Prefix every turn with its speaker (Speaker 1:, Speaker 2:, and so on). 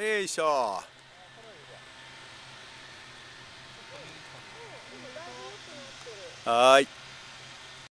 Speaker 1: よいしょ。はーい。